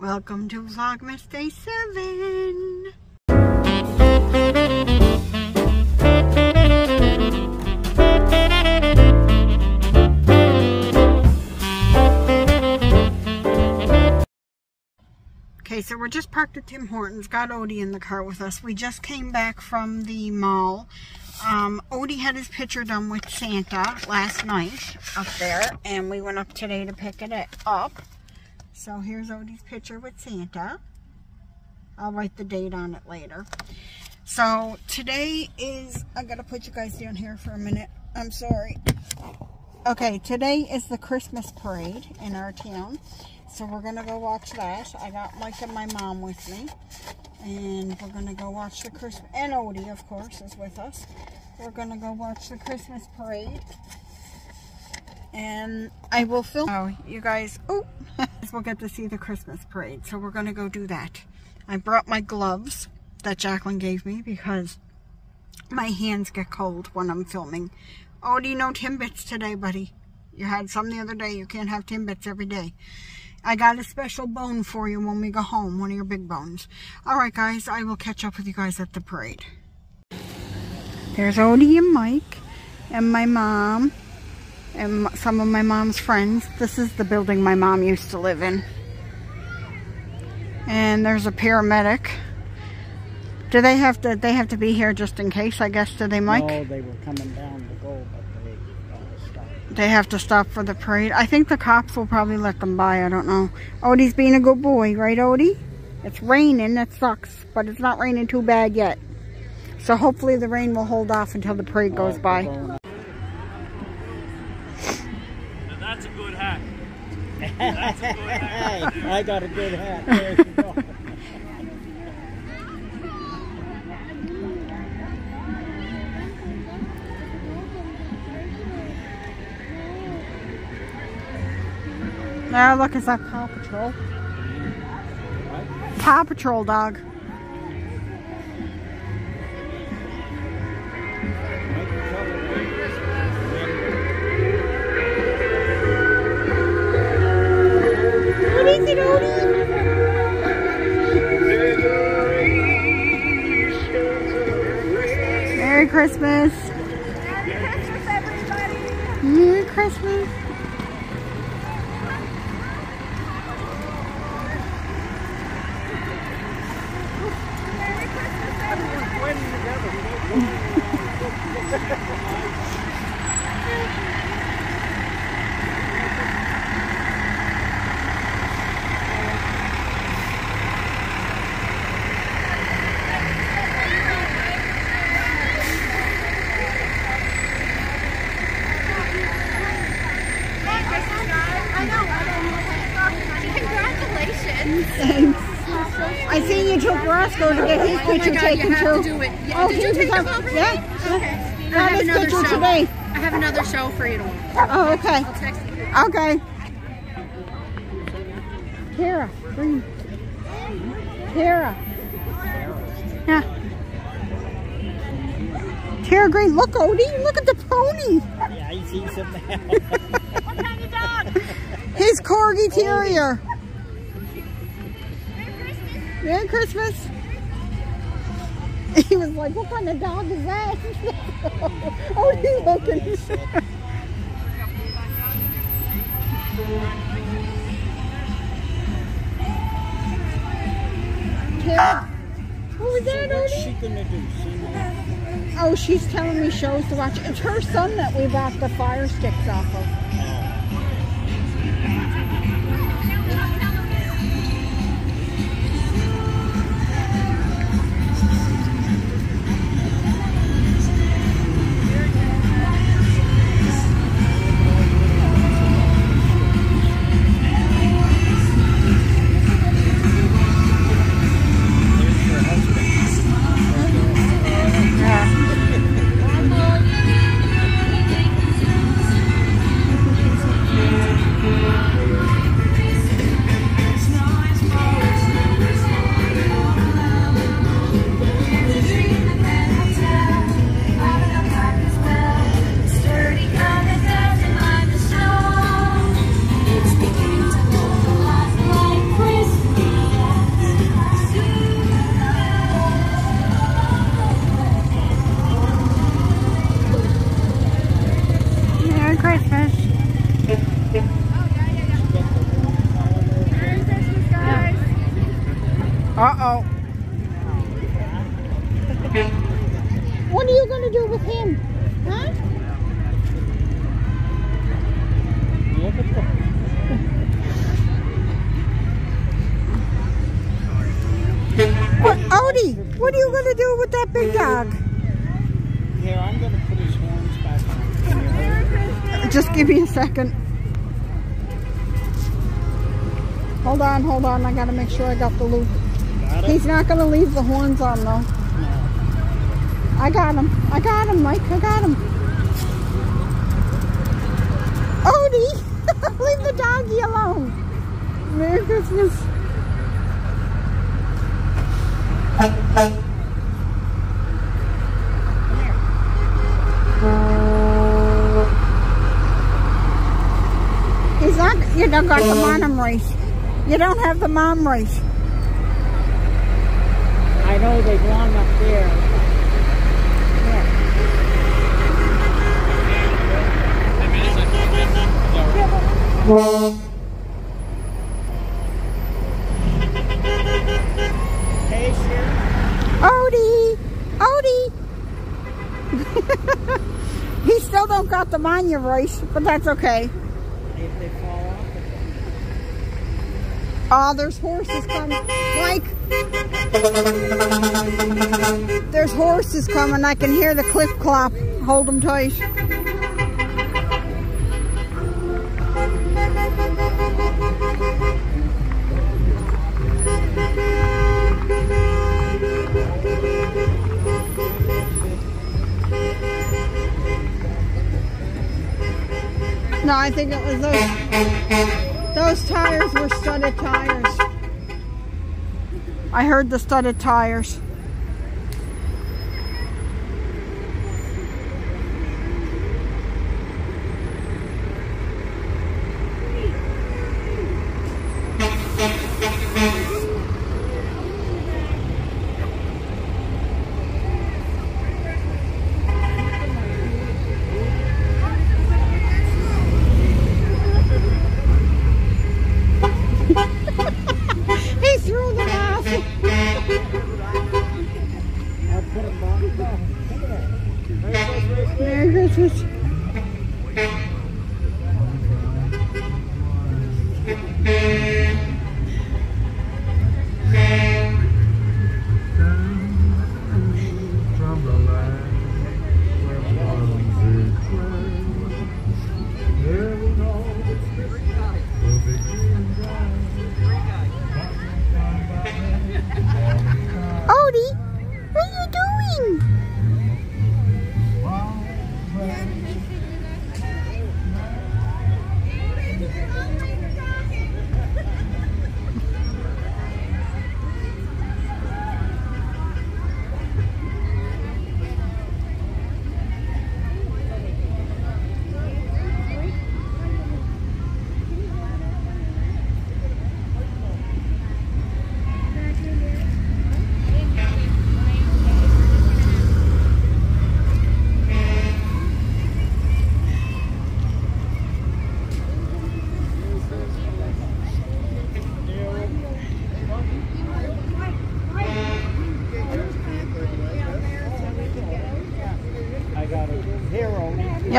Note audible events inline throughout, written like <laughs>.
Welcome to Vlogmas Day 7. Okay, so we're just parked at Tim Hortons. Got Odie in the car with us. We just came back from the mall. Um, Odie had his picture done with Santa last night up there, and we went up today to pick it up. So here's Odie's picture with Santa. I'll write the date on it later. So today is, I gotta put you guys down here for a minute. I'm sorry. Okay, today is the Christmas parade in our town. So we're to go watch that. I got Mike and my mom with me. And we're to go watch the Christmas... And Odie, of course, is with us. We're to go watch the Christmas parade. And I will film... Oh, you guys... Oh! <laughs> we'll get to see the Christmas parade. So we're going to go do that. I brought my gloves that Jacqueline gave me because my hands get cold when I'm filming. Oh, Odie, no Timbits today, buddy. You had some the other day. You can't have Timbits every day. I got a special bone for you when we go home, one of your big bones. Alright guys, I will catch up with you guys at the parade. There's Odie and Mike, and my mom, and some of my mom's friends. This is the building my mom used to live in. And there's a paramedic. Do they have to, they have to be here just in case, I guess, do they, Mike? No, they were coming down to go, but they have to stop for the parade. I think the cops will probably let them by. I don't know. Odie's being a good boy, right, Odie? It's raining. That sucks. But it's not raining too bad yet. So hopefully the rain will hold off until the parade goes oh, by. That's a good hat. That's a good hat. I got a good hat. There you go. Now look, it's that Paw Patrol. Paw Patrol dog. What is it, Odie? Merry Christmas. Merry Christmas, everybody. Merry Christmas. Thanks. I seen you took Roscoe to get his Oh my picture God, taken you have too. to do it. Yeah, oh, did you was take the on- photo already? Yeah. Okay. I Got have another show. today. I have another show for you to watch. Oh, okay. I'll text you. Okay. Tara, bring. Tara. Yeah. Tara Green, look, Odie, look at the pony. Yeah, he's sees him now. What kind of dog? His Corgi Terrier. Merry Christmas. <laughs> He was like, what kind of dog is that? Odie looking. Tara. What was that, What's Odie? she gonna do? Oh, she's telling me shows to watch. It's her son that we bought the fire sticks off of. Merry Christmas. Hold on, hold on. I got to make sure I got the loop. Got? He's not to leave the horns on, though. No. I got him. I got him, Mike. I got him. Odie, <laughs> leave the doggy alone. Merry Christmas. He's not, you don't got the mom race. You don't have the mom race. I know they belong up there. Hey, Sharon. Odie! Odie! <laughs> he still don't got the Mania race, but that's okay. If they fall off, Oh, there's horses coming. Mike! There's horses coming. I can hear the clip clop. Hold them tight. No, I think it was those. Those tires were studded tires. I heard the studded tires.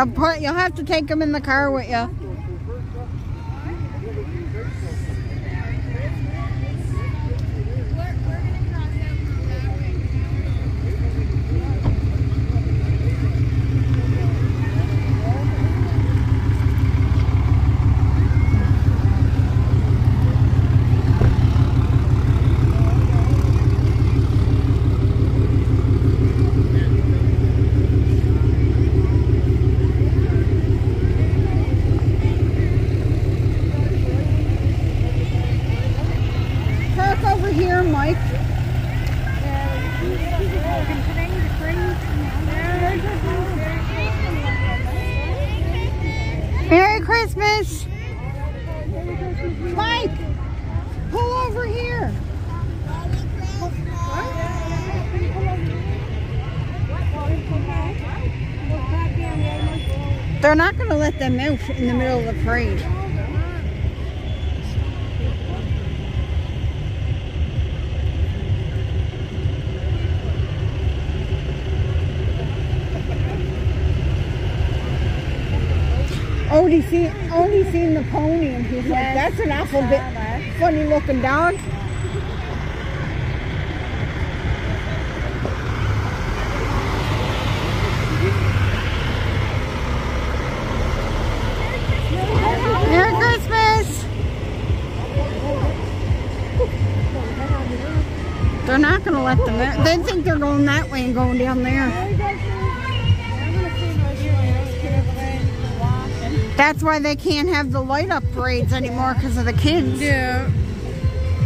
You'll put. You'll have to take them in the car with you. Park over Mike. Merry Christmas. Mike, pull over here. They're not going to let them out in the middle of the parade. only seen only seen the pony, and he's yes. like, "That's an awful bit funny looking dog." They're not going to let them. They think they're going that way and going down there. That's why they can't have the light up parades anymore because of the kids. Yeah.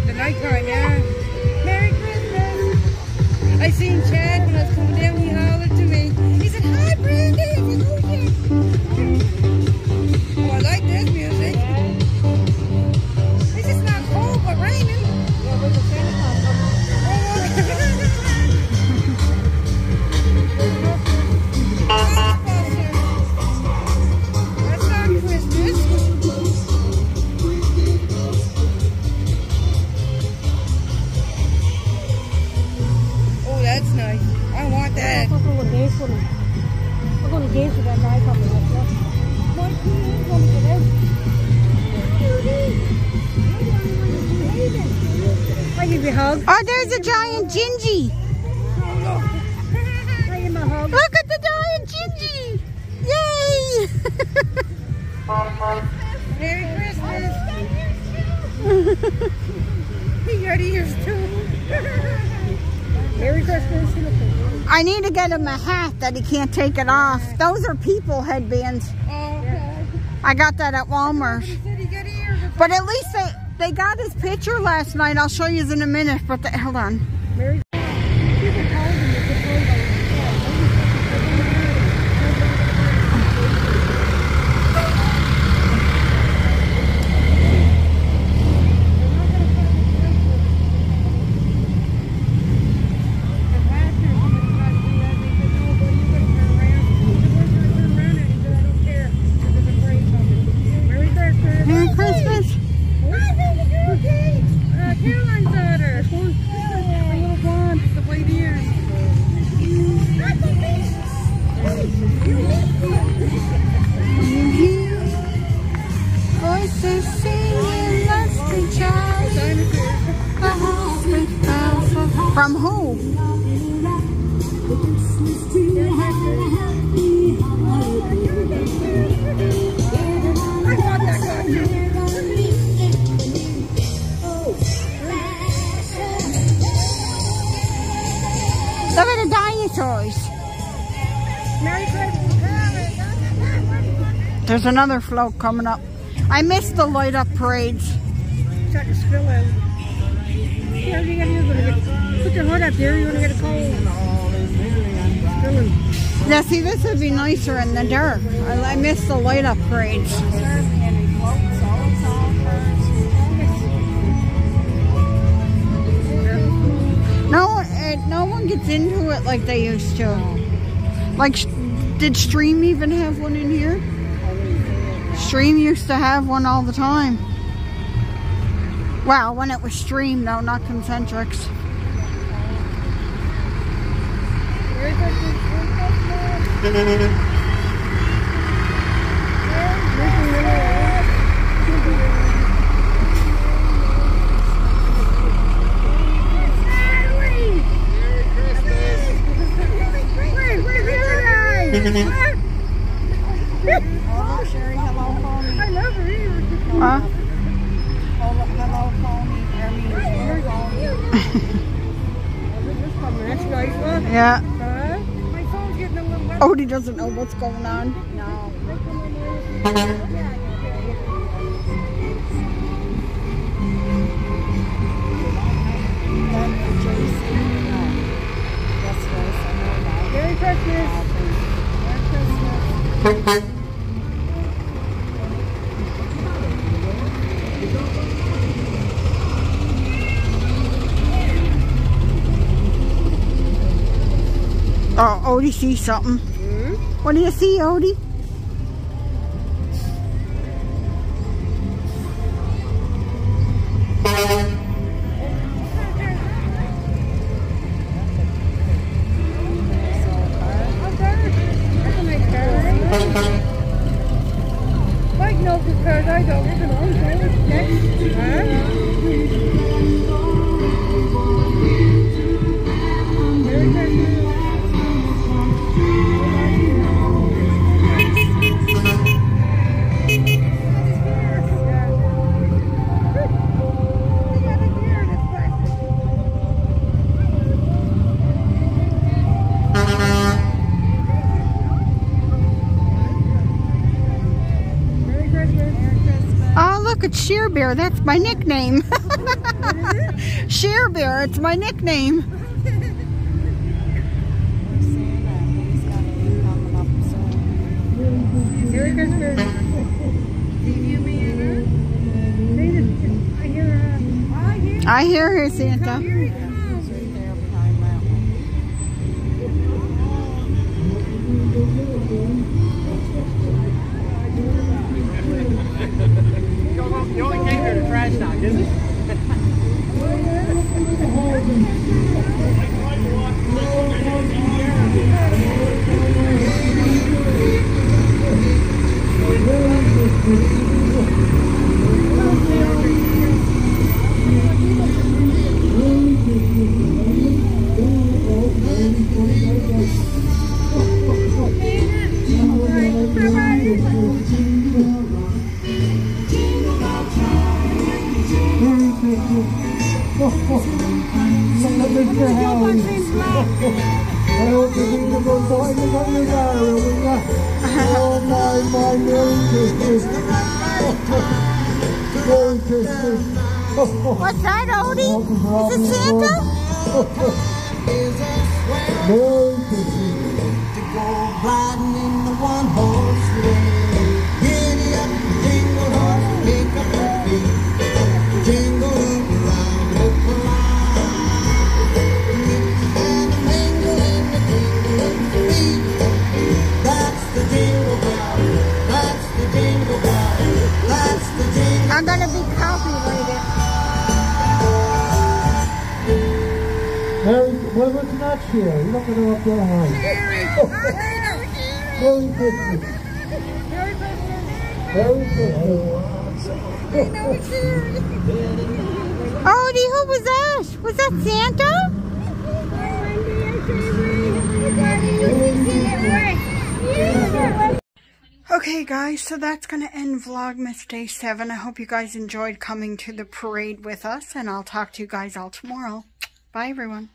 The nighttime, yeah. Merry Christmas. I seen Chad when I was coming down. He hollered to me. He said, "Hi, Brandy." I. Oh, there's a giant Gingy. I give him a hug. Look at the giant Gingy. Yay! <laughs> Merry Christmas. <laughs> he got ears too. Merry Christmas. I need to get him a hat that he can't take it off. Those are people headbands. Oh, okay. I got that at Walmart. He said he got ears. But at least they, they got his picture last night. I'll show you in a minute. But the, hold on. Merry There's another float coming up. I miss the light up parades. Check the spill out. Yeah, you gotta, you're gonna get, put your hood up there, you're gonna get a cold. Spilling. Now see, this would be nicer in the dark. I, I missed the light up parades. No, uh, no one gets into it like they used to. Like, did Stream even have one in here? Stream used to have one all the time. Well, when it was Stream, though, not Concentrix. <laughs> I love her ears. Huh? That's nice, look. Yeah. Oh, huh? My phone's getting a little wet. Odie doesn't know what's going on. Merry Christmas. Merry Christmas. Odie sees something. What do you see, Odie? Mike knows his I don't. It's an That's my nickname. <laughs> Sheer Bear. It's my nickname. I hear her. Santa. He comes. <laughs> You only came here to trash talk, didn't you? <laughs> Christmas. Merry Christmas. What's that, Odie? Is it Santa? Merry Christmas. I'm gonna be copyrighted. Merry, well, what's not here? You're not going to up that high. Merry Christmas. Merry Christmas. <laughs> Odie, oh, who was that? Was that Santa? Okay, guys, so that's going to end Vlogmas Day 7. I hope you guys enjoyed coming to the parade with us, and I'll talk to you guys all tomorrow. Bye, everyone.